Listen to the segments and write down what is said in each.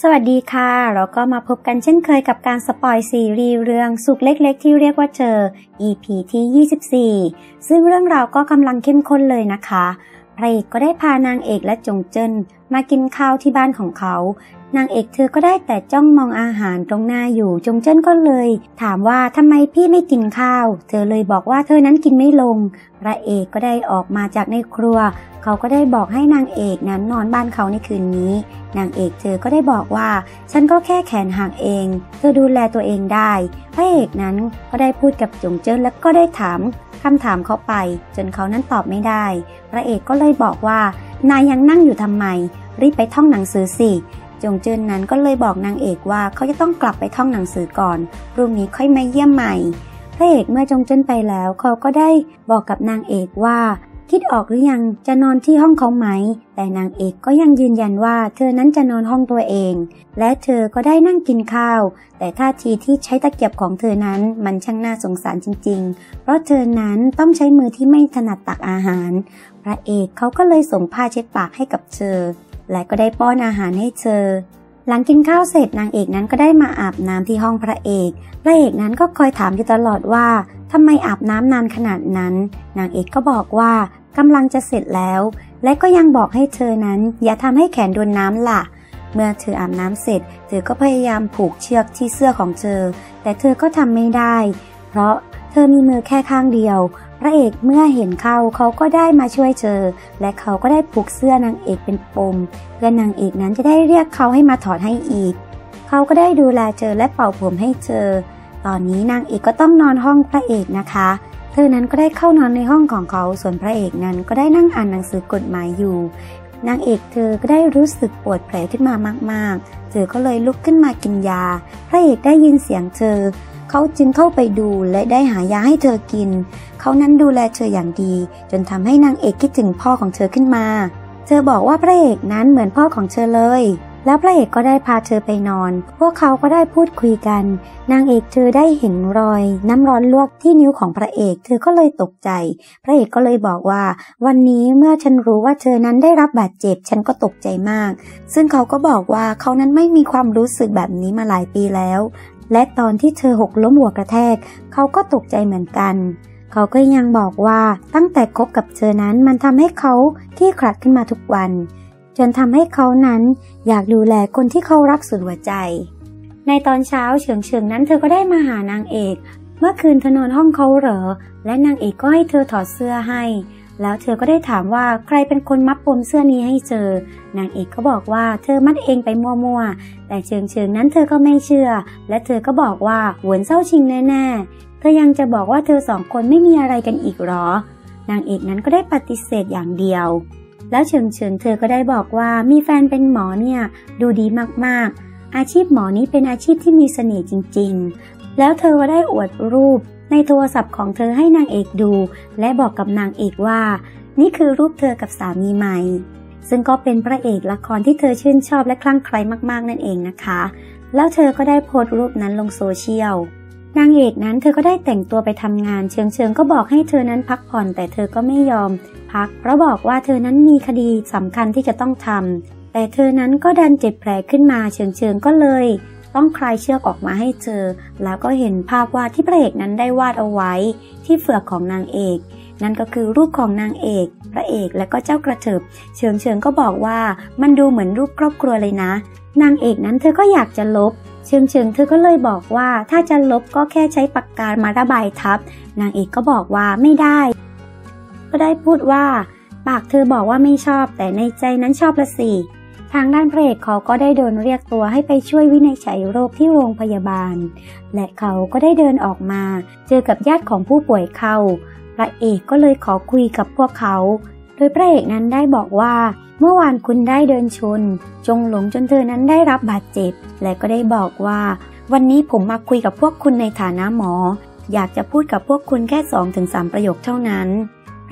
สวัสดีค่ะ เราก็มาพบกันเช่นเคยกับการสปอยซีรีส์เรื่องสุขเล็กๆ ที่เรียกว่าเจอ EP ที่ 24 ซึ่งเรื่องราวก็กำลังเข้มข้นเลยนะคะพระเอกก็ได้พานางเอกและจงเจินมากินข้าวที่บ้านของเขา นางเอกเธอก็ได้แต่จ้องมองอาหารตรงหน้าอยู่ จงเจิ้นก็เลย ถามว่าทำไมพี่ไม่กินข้าว เธอเลยบอกว่าเธอนั้นกินไม่ลง พระเอกก็ได้ออกมาจากในครัว เขาก็ได้บอกให้นางเอกนั้นนอนบ้านเขาในคืนนี้ นางเอกเธอก็ได้บอกว่า ฉันก็แค่แขนหักเอง เธอดูแลตัวเองได้ พระเอกนั้นก็ได้พูดกับจงเจิ้นแล้วก็ได้ถามคำถามเขาไป จนเขานั้นตอบไม่ได้ พระเอกก็เลยบอกว่า นายยังนั่งอยู่ทำไม รีบไปท่องหนังสือสิ จงเจินนั้นก็เลยบอกนางเอกว่าเขาจะต้องกลับไปท่องหนังสือก่อนพรุ่งนี้ค่อยมาเยี่ยมใหม่ พระเอกเมื่อจงเจินไปแล้วเขาก็ได้บอกกับนางเอกว่า คิดออกหรือยังจะนอนที่ห้องเขาไหม แต่นางเอกก็ยังยืนยันว่าเธอนั้นจะนอนห้องตัวเอง และเธอก็ได้นั่งกินข้าว แต่ท่าทีที่ใช้ตะเกียบของเธอนั้นมันช่างน่าสงสารจริง ๆ เพราะเธอนั้นต้องใช้มือที่ไม่ถนัดตักอาหาร พระเอกเขาก็เลยส่งผ้าเช็ดปากให้กับเธอ และก็ได้ป้อนอาหารให้เธอ หลังกินข้าวเสร็จนางเอกนั้นก็ได้มาอาบน้ำที่ห้องพระเอก พระเอกนั้นก็คอยถามอยู่ตลอดว่าทำไมอาบน้ำนานขนาดนั้น นางเอกก็บอกว่ากำลังจะเสร็จแล้ว และก็ยังบอกให้เธอนั้น อย่าทำให้แขนโดนน้ำล่ะเมื่อเธออาบน้ำเสร็จ เธอก็พยายามผูกเชือกที่เสื้อของเธอ แต่เธอก็ทำไม่ได้ เพราะเธอมีมือแค่ข้างเดียว ระเอกเมื่อเห็นเขาเขาก็ได้มาช่วยเธอและเขาก็ได้ผูกเสื้อนางเอกเป็นปม เพื่อนางเอกนั้นจะได้เรียกเขาให้มาถอดให้อีก เขาก็ได้ดูแลเธอและเป่าผมให้เธอ ตอนนี้นางเอกก็ต้องนอนห้องพระเอกนะคะ เธอนั้นก็ได้เข้านอนในห้องของเขาส่วนพระเอกนั้นก็ได้นั่งอ่านหนังสือกฎหมายอยู่นางเอกเธอก็ได้รู้สึกปวดแผลขึ้นมามาก ๆ เธอก็เลยลุกขึ้นมากินยา พระเอกได้ยินเสียงเธอ เขาจึงเข้าไปดูและได้หายาให้เธอกิน เขานั้นดูแลเธออย่างดี จนทำให้นางเอกคิดถึงพ่อของเธอขึ้นมา เธอบอกว่าพระเอกนั้นเหมือนพ่อของเธอเลย แล้วพระเอกก็ได้พาเธอไปนอน พวกเขาก็ได้พูดคุยกัน นางเอกเธอได้เห็นรอย น้ำร้อนลวกที่นิ้วของพระเอก เธอก็เลยตกใจ พระเอกก็เลยบอกว่า วันนี้เมื่อฉันรู้ว่าเธอนั้นได้รับบาดเจ็บ ฉันก็ตกใจมาก ซึ่งเขาก็บอกว่าเขานั้นไม่มีความรู้สึกแบบนี้มาหลายปีแล้วและตอนที่เธอหกล้มหัวกระแทก เขาก็ตกใจเหมือนกัน เขาก็ยังบอกว่าตั้งแต่คบกับเธอนั้นมันทำให้เขาขี้ขลัดขึ้นมาทุกวัน จนทำให้เขานั้นอยากดูแลคนที่เขารักสุดหัวใจ ในตอนเช้าเฉิงเฉิงนั้นเธอก็ได้มาหานางเอก เมื่อคืนเธอนอนห้องเขาเหรอ และนางเอกก็ให้เธอถอดเสื้อให้ แล้วเธอก็ได้ถามว่าใครเป็นคนมัดปมเสื้อนี้ให้เธอนางเอกก็บอกว่าเธอมัดเองไปมัวๆ แต่เฉิงเฉิงนั้นเธอก็ไม่เชื่อ และเธอก็บอกว่าหวนเศร้าชิงแน่ๆ เธอยังจะบอกว่าเธอสองคนไม่มีอะไรกันอีกหรอ นางเอกนั้นก็ได้ปฏิเสธอย่างเดียว แล้วเฉิงเฉิงเธอก็ได้บอกว่ามีแฟนเป็นหมอเนี่ยดูดีมากๆ อาชีพหมอนี้เป็นอาชีพที่มีเสน่ห์จริงๆ แล้วเธอก็ได้อวดรูป ในโทรศัพท์ของเธอให้นางเอกดู และบอกกับนางเอกว่า นี่คือรูปเธอกับสามีใหม่ ซึ่งก็เป็นพระเอกละครที่เธอชื่นชอบและคลั่งไคล้มากๆนั่นเองนะคะ แล้วเธอก็ได้โพสต์รูปนั้นลงโซเชียลนางเอกนั้นเธอก็ได้แต่งตัวไปทำงาน เชิงเชิงก็บอกให้เธอนั้นพักผ่อน แต่เธอก็ไม่ยอม พัก เพราะบอกว่าเธอนั้นมีคดีสำคัญที่จะต้องทำแต่เธอนั้นก็ดันเจ็บแผลขึ้นมาเชิงเชิงก็เลย ต้องคลายเชือกออกมาให้เธอแล้วก็เห็นภาพวาดที่พระเอกนั้นได้วาดเอาไว้ ที่เฟือกของนางเอก นั่นก็คือรูปของนางเอก พระเอกและก็เจ้ากระเถิบเชิงเชิงก็บอกว่ามันดูเหมือนรูปครอบครัวเลยนะ นางเอกนั้นเธอก็อยากจะลบเชิงเชิงเธอก็เลยบอกว่าถ้าจะลบก็แค่ใช้ปากกามาระบายทับ นางเอกก็บอกว่าไม่ได้ ก็ได้พูดว่า ปากเธอบอกว่าไม่ชอบแต่ในใจนั้นชอบละสิ ทางด้านพระเอกเขาก็ได้โดนเรียกตัวให้ไปช่วยวินิจฉัยโรคที่โรงพยาบาล และเขาก็ได้เดินออกมา เจอกับญาติของผู้ป่วยเข้า พระเอกก็เลยขอคุยกับพวกเขา โดยพระเอกนั้นได้บอกว่า เมื่อวานคุณได้เดินชน จงหลงจนเธอนั้นได้รับบาดเจ็บ และก็ได้บอกว่า วันนี้ผมมาคุยกับพวกคุณในฐานะหมอ อยากจะพูดกับพวกคุณแค่2อถึงสประโยคเท่านั้น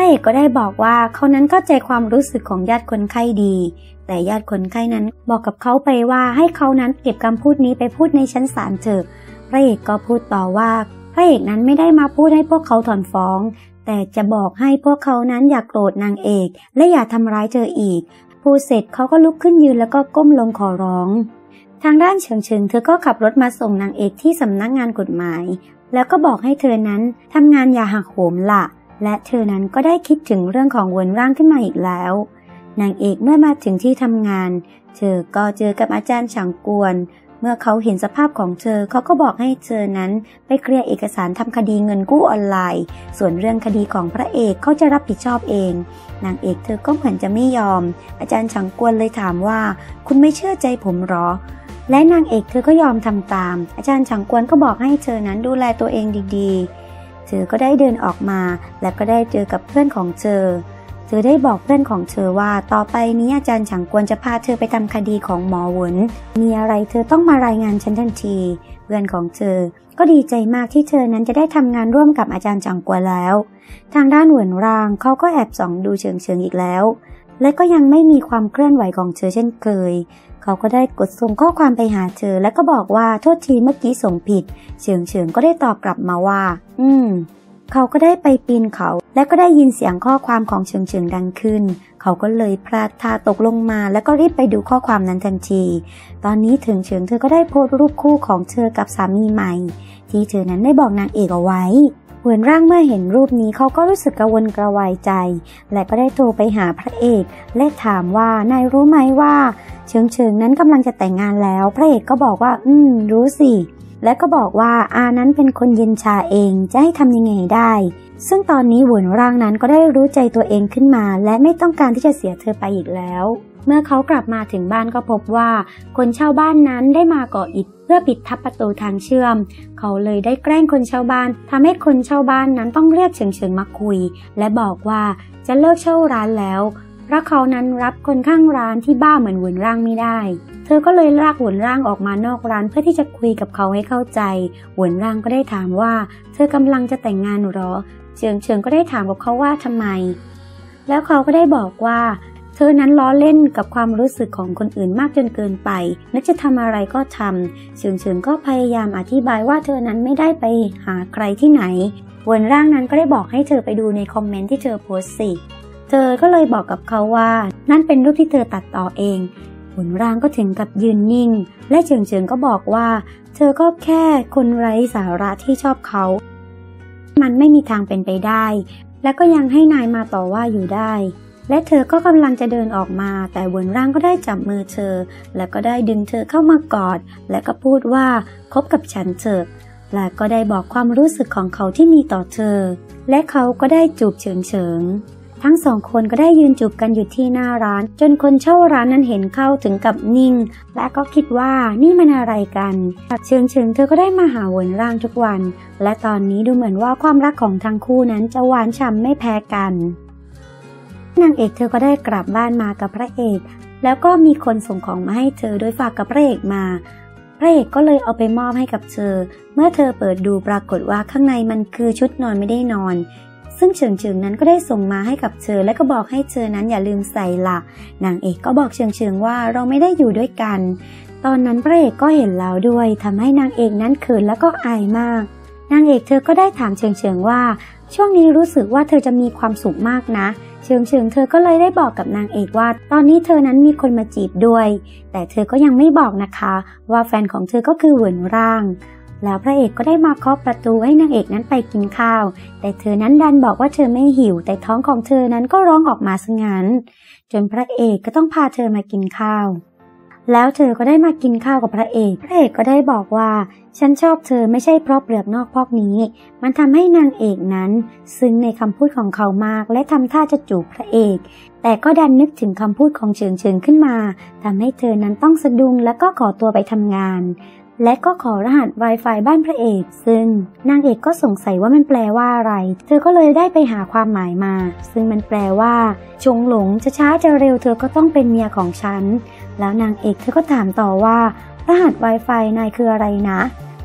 ระเอกก็ได้บอกว่าเขานั้นเข้าใจความรู้สึกของญาติคนไข้ดี แต่ญาติคนไข้นั้นบอกกับเขาไปว่าให้เขานั้นเก็บคำพูดนี้ไปพูดในชั้นศาลเถอะพระเอกก็พูดต่อว่า พระเอกนั้นไม่ได้มาพูดให้พวกเขาถอนฟ้อง แต่จะบอกให้พวกเขานั้นอย่ากโกรธนางเอก และอย่าทำร้ายเธออีกพูดเสร็จเขาก็ลุกขึ้นยืนแล้วก็ก้มลงขอร้อง ทางด้านเฉิงเฉิงเธอก็ขับรถมาส่งนางเอกที่สำนักงานกฎหมาย แล้วก็บอกให้เธอนั้นทำงานอย่าหักโหมละ และเธอนั้นก็ได้คิดถึงเรื่องของวนร่างขึ้นมาอีกแล้ว นางเอกเมื่อมาถึงที่ทำงาน เธอก็เจอกับอาจารย์ฉางกวน เมื่อเขาเห็นสภาพของเธอเขาก็บอกให้เธอนั้นไปเคลียร์เอกสารทำคดีเงินกู้ออนไลน์ ส่วนเรื่องคดีของพระเอกเขาจะรับผิดชอบเอง นางเอกเธอก็เหมือนจะไม่ยอม อาจารย์ฉางกวนเลยถามว่า คุณไม่เชื่อใจผมหรอและนางเอกเธอก็ยอมทำตาม อาจารย์ฉางกวนก็บอกให้เธอนั้นดูแลตัวเองดีๆ เธอก็ได้เดินออกมา และก็ได้เจอกับเพื่อนของเธอ เธอได้บอกเพื่อนของเธอว่าต่อไปนี้อาจารย์ฉังกวนจะพาเธอไปทำคดีของหมอหวนมีอะไรเธอต้องมารายงานฉันทันที เพื่อนของเธอ ก็ดีใจมากที่เธอนั้นจะได้ทำงานร่วมกับอาจารย์ฉังกวนแล้ว ทางด้านหวนรางเขาก็แอบส่องดูเชิงเชิงอีกแล้ว และก็ยังไม่มีความเคลื่อนไหวของเธอเช่นเคย เขาก็ได้กดส่งข้อความไปหาเธอ และก็บอกว่าโทษทีเมื่อกี้ส่งผิด เฉิงเฉิงก็ได้ตอบกลับมาว่า อืม เขาก็ได้ไปปีนเขา และก็ได้ยินเสียงข้อความของเฉิงเฉิงดังขึ้น เขาก็เลยพลาดท่าตกลงมา แล้วก็รีบไปดูข้อความนั้นทันที ตอนนี้ถึงเฉิงเธอก็ได้โพสต์รูปคู่ของเธอกับสามีใหม่ ที่เธอนั้นได้บอกนางเอกเอาไว้เหวนร่างเมื่อเห็นรูปนี้เขาก็รู้สึกกระวนกระวายใจ และก็ได้โทรไปหาพระเอก และถามว่านายรู้ไหมว่า เฉิงเฉิงนั้นกำลังจะแต่งงานแล้ว พระเอกก็บอกว่า อืม รู้สิ และก็บอกว่าอานั้นเป็นคนเย็นชาเอง จะให้ทำยังไงได้ ซึ่งตอนนี้หวนร่างนั้นก็ได้รู้ใจตัวเองขึ้นมา และไม่ต้องการที่จะเสียเธอไปอีกแล้ว เมื่อเขากลับมาถึงบ้านก็พบว่า คนเช่าบ้านนั้นได้มาก่ออิฐเพื่อปิดทับประตูทางเชื่อม เขาเลยได้แกล้งคนเช่าบ้านทำให้คนเช่าบ้านนั้นต้องเรียกเฉิงเฉิงมาคุย และบอกว่าจะเลิกเช่าร้านแล้ว เพราะเขานั้นรับคนข้างร้านที่บ้าเหมือนหวนร่างไม่ได้ เธอก็เลยลากหวนร่างออกมานอกร้านเพื่อที่จะคุยกับเขาให้เข้าใจ หวนร่างก็ได้ถามว่า เธอกำลังจะแต่งงานหรอเฉิงเฉิงก็ได้ถามกับเขาว่าทำไม แล้วเขาก็ได้บอกว่า เธอนั้นล้อเล่นกับความรู้สึกของคนอื่นมากจนเกินไป นึกจะทำอะไรก็ทำเฉิงเฉิงก็พยายามอธิบายว่าเธอนั้นไม่ได้ไปหาใครที่ไหนหวนร่างนั้นก็ได้บอกให้เธอไปดูในคอมเมนต์ที่เธอโพสสิ เธอก็เลยบอกกับเขาว่า นั่นเป็นรูปที่เธอตัดต่อเองขุนร่างก็ถึงกับยืนนิ่ง และเฉิงเฉิงก็บอกว่า เธอก็แค่คนไร้สาระที่ชอบเขา มันไม่มีทางเป็นไปได้ และก็ยังให้นายมาต่อว่าอยู่ได้ และเธอก็กำลังจะเดินออกมา แต่บนร่างก็ได้จับมือเธอ และก็ได้ดึงเธอเข้ามากอด และก็พูดว่าคบกับฉันเถอะและก็ได้บอกความรู้สึกของเขาที่มีต่อเธอ และเขาก็ได้จูบเฉิงเฉิง ทั้งสองคนก็ได้ยืนจูบกันอยู่ที่หน้าร้าน จนคนเช่าร้านนั้นเห็นเข้าถึงกับนิ่ง และก็คิดว่านี่มันอะไรกันเชิงเชิงเธอก็ได้มาหาวนร่างทุกวัน และตอนนี้ดูเหมือนว่าความรักของทั้งคู่นั้นจะหวานฉ่ำไม่แพ้กันนางเอกเธอก็ได้กลับบ้านมากับพระเอก แล้วก็มีคนส่งของมาให้เธอโดยฝากกับพระเอกมาพระเอกก็เลยเอาไปมอบให้กับเธอ เมื่อเธอเปิดดูปรากฏว่าข้างในมันคือชุดนอนไม่ได้นอน ซึ่งเฉิงเฉิงนั้นก็ได้ส่งมาให้กับเธอและก็บอกให้เธอนั้นอย่าลืมใส่ละนางเอกก็บอกเฉิงเฉิงว่าเราไม่ได้อยู่ด้วยกัน ตอนนั้นพระเอกก็เห็นแล้วด้วยทำให้นางเอกนั้นเขินแล้วก็อายมาก นางเอกเธอก็ได้ถามเฉิงเฉิงว่า ช่วงนี้รู้สึกว่าเธอจะมีความสุขมากนะเฉิงเฉิงเธอก็เลยได้บอกกับนางเอกว่า ตอนนี้เธอนั้นมีคนมาจีบด้วย แต่เธอก็ยังไม่บอกนะคะ ว่าแฟนของเธอก็คือเหวินร่าง แล้วพระเอกก็ได้มาเคาะประตูให้นางเอกนั้นไปกินข้าว แต่เธอนั้นดันบอกว่าเธอไม่หิว แต่ท้องของเธอนั้นก็ร้องออกมาซะงั้น จนพระเอกก็ต้องพาเธอมากินข้าว แล้วเธอก็ได้มากินข้าวกับพระเอก พระเอกก็ได้บอกว่า ฉันชอบเธอไม่ใช่เพราะเปลือกนอกพอกนี้ มันทำให้นางเอกนั้น ซึ้งในคำพูดของเขามาก และทำท่าจะจูบพระเอก แต่ก็ดันนึกถึงคำพูดของเฉิงเฉิงขึ้นมาทำให้เธอนั้นต้องสะดุ้งและก็ขอตัวไปทำงาน และก็ขอรหัส Wi-Fi บ้านพระเอก ซึ่งนางเอกก็สงสัยว่ามันแปลว่าอะไร เธอก็เลยได้ไปหาความหมายมา ซึ่งมันแปลว่าชงหลงจะช้าจะเร็วเธอก็ต้องเป็นเมียของฉัน แล้วนางเอกเธอก็ถามต่อว่า รหัส Wi-Fi นายคืออะไรนะ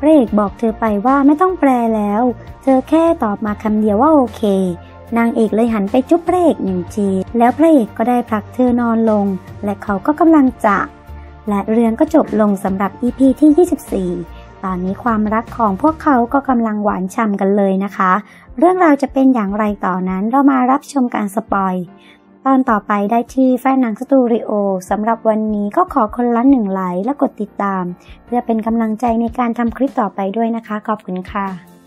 พระเอกบอกเธอไปว่าไม่ต้องแปลแล้ว เธอแค่ตอบมาคำเดียวว่าโอเค นางเอกเลยหันไปจุ๊บพระเอกหนึ่งทีแล้วพระเอกก็ได้ผลักเธอนอนลง และเขาก็กำลังจะ และเรื่องก็จบลงสำหรับ EP ที่ 24 ตอนนี้ความรักของพวกเขาก็กำลังหวานฉ่ำกันเลยนะคะ เรื่องราวจะเป็นอย่างไรต่อนั้นเรามารับชมการสปอยล์ตอนต่อไปได้ที่แฟนหนังสตูดิโอสำหรับวันนี้ก็ขอคนละหนึ่งไลค์และกดติดตาม เพื่อเป็นกำลังใจในการทำคลิปต่อไปด้วยนะคะ ขอบคุณค่ะ